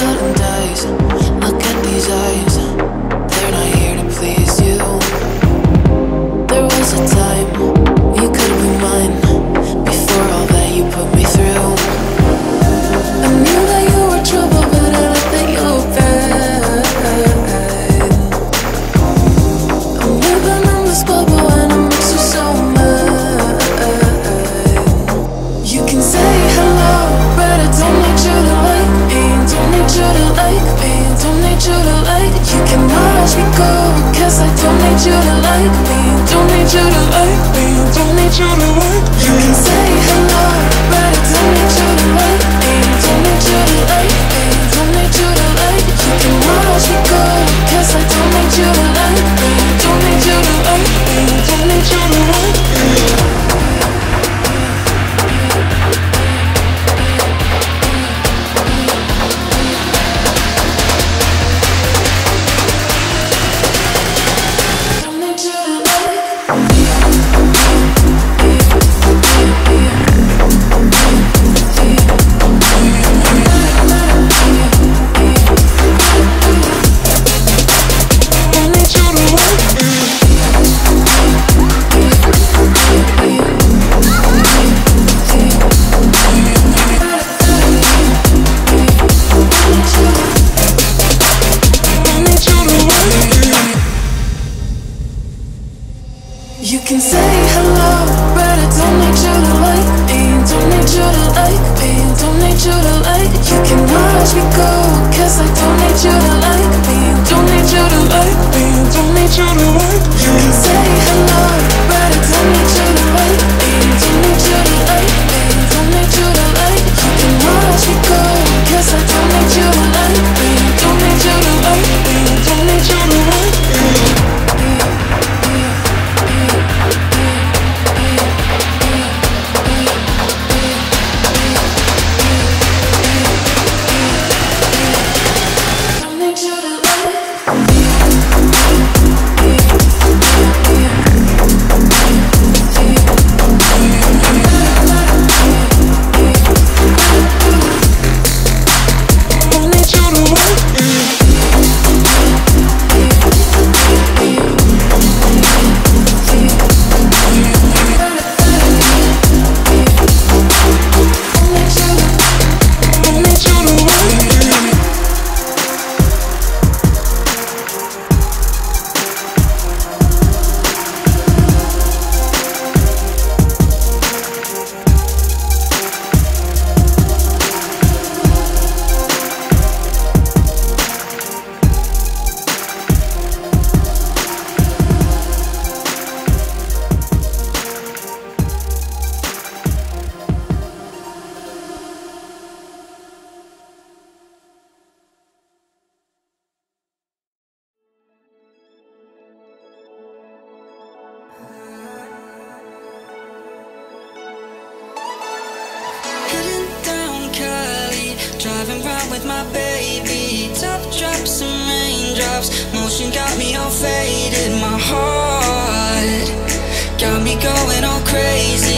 You can got me all faded, my heart Got me going all crazy.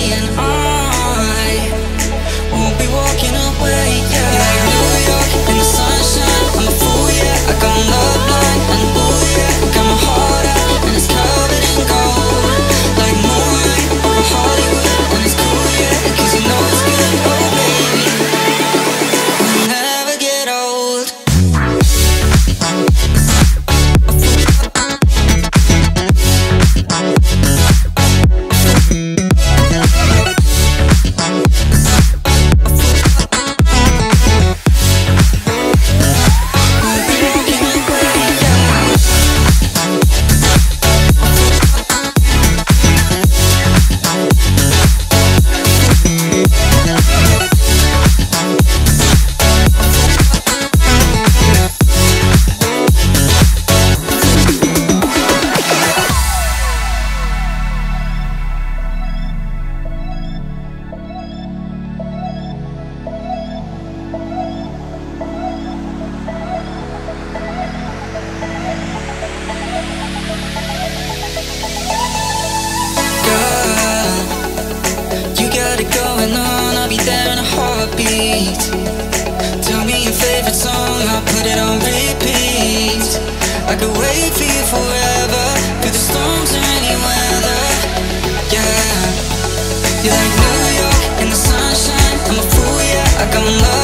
wait for you forever. Through the storms and any weather. Yeah. You're like New York in the sunshine. I'm a fool, yeah. I come love.